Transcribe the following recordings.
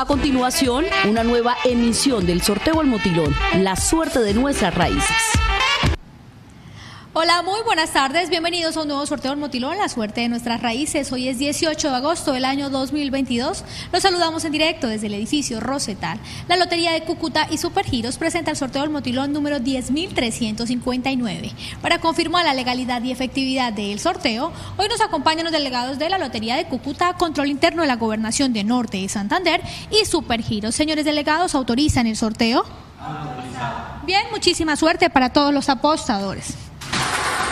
A continuación, una nueva emisión del sorteo al motilón, la suerte de nuestras raíces. Hola, muy buenas tardes. Bienvenidos a un nuevo sorteo del Motilón, la suerte de nuestras raíces. Hoy es 18 de agosto del año 2022. Los saludamos en directo desde el edificio Rosetal. La Lotería de Cúcuta y Supergiros presenta el sorteo del Motilón número 10.359. Para confirmar la legalidad y efectividad del sorteo, hoy nos acompañan los delegados de la Lotería de Cúcuta, Control Interno de la Gobernación de Norte y Santander y Supergiros. Señores delegados, ¿autorizan el sorteo? Bien, muchísima suerte para todos los apostadores.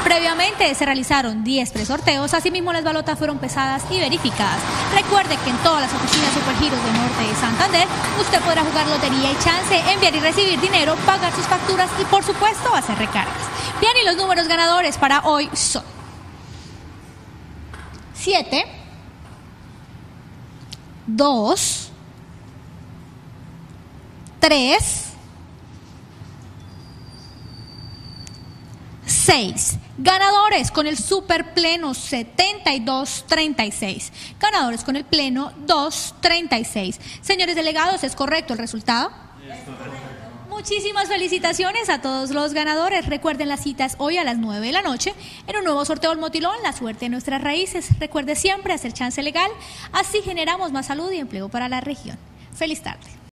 Previamente se realizaron 10 presorteos, asimismo las balotas fueron pesadas y verificadas. Recuerde que en todas las oficinas Supergiros de Norte de Santander usted podrá jugar lotería y chance, enviar y recibir dinero, pagar sus facturas y por supuesto hacer recargas. Bien, y los números ganadores para hoy son 7, 2, 3, 6. Ganadores con el super pleno 7236. Ganadores con el pleno 236. Señores delegados, ¿es correcto el resultado? Muchísimas felicitaciones a todos los ganadores. Recuerden las citas hoy a las 9 de la noche en un nuevo sorteo del Motilón, la suerte de nuestras raíces. Recuerde siempre hacer chance legal, así generamos más salud y empleo para la región. Feliz tarde.